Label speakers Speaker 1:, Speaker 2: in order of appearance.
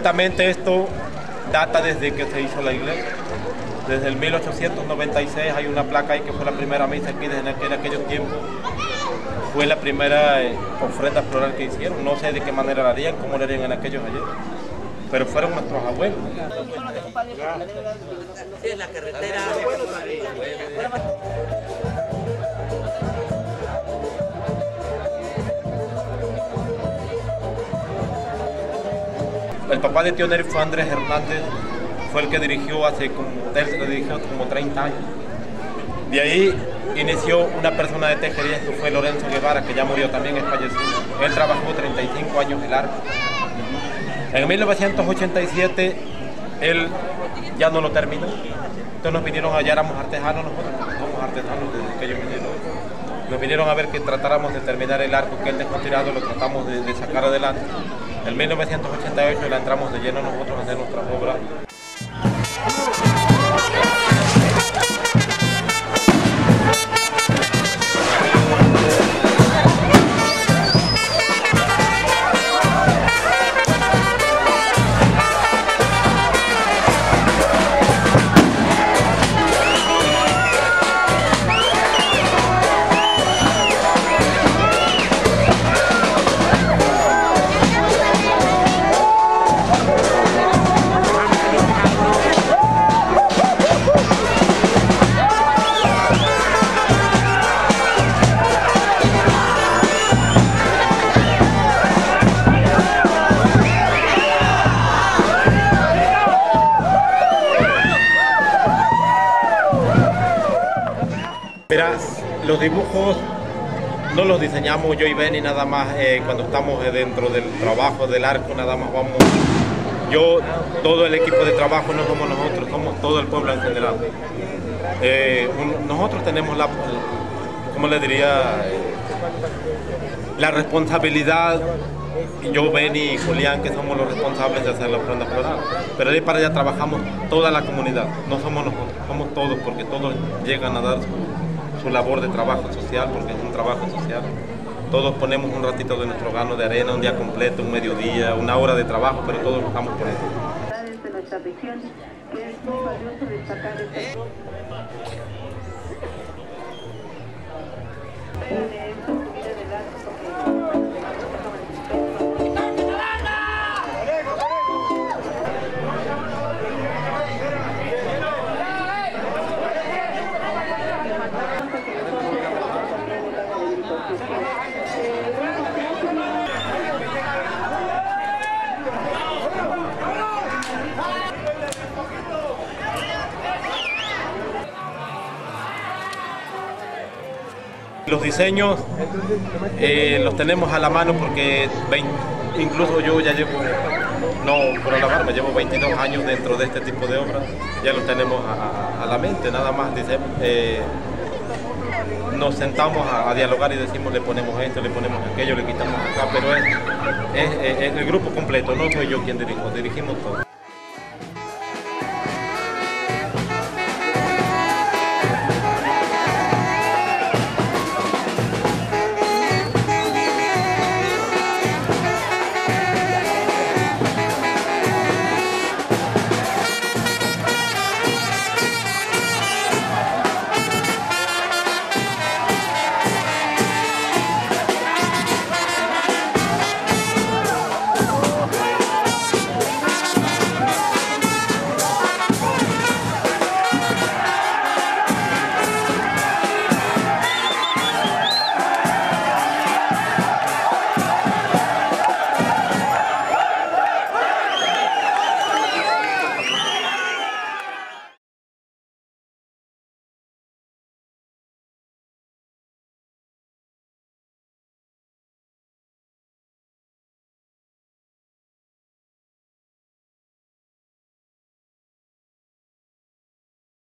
Speaker 1: supuestamente esto data desde que se hizo la iglesia. Desde el 1896 hay una placa ahí que fue la primera misa aquí desde aquel, aquellos tiempos. Fue la primera eh, ofrenda floral que hicieron. No sé de qué manera la harían, cómo la harían en aquellos ayer. Pero fueron nuestros abuelos.
Speaker 2: Sí, la carretera.
Speaker 1: El papá de Tío Neri fue Andrés Hernández, fue el que dirigió hace como, él dirigió como 30 años. De ahí inició una persona de tejería que fue Lorenzo Guevara, que ya murió también, es fallecido. Él trabajó 35 años el arco. En 1987 él ya no lo terminó. Entonces nos vinieron allá, éramos artesanos nosotros, somos artesanos desde que ellos vinieron. Nos vinieron a ver que tratáramos de terminar el arco que él dejó tirado, lo tratamos de sacar adelante. En 1988 la entramos de lleno nosotros a hacer nuestras obras. Mira, los dibujos no los diseñamos yo y Benny nada más eh, cuando estamos eh, dentro del trabajo del arco, nada más vamos. Yo, todo el equipo de trabajo no somos nosotros, somos todo el pueblo en general. Eh, nosotros tenemos la, ¿cómo le diría? La responsabilidad, yo, Benny y Julián, que somos los responsables de hacer la ofrenda floral. Pero ahí para allá trabajamos toda la comunidad, no somos nosotros, somos todos, porque todos llegan a dar su, su labor de trabajo social, porque es un trabajo social. Todos ponemos un ratito de nuestro gano de arena, un día completo, un mediodía, una hora de trabajo, pero todos estamos por eso. Los diseños eh, los tenemos a la mano porque vein- incluso yo ya llevo, no por alabar, me llevo 22 años dentro de este tipo de obras, ya los tenemos a, la mente, nada más dice, eh, nos sentamos a, dialogar y decimos le ponemos esto, le ponemos aquello, le quitamos acá, pero es, es- el grupo completo, no soy yo quien dirijo, dirigimos todos.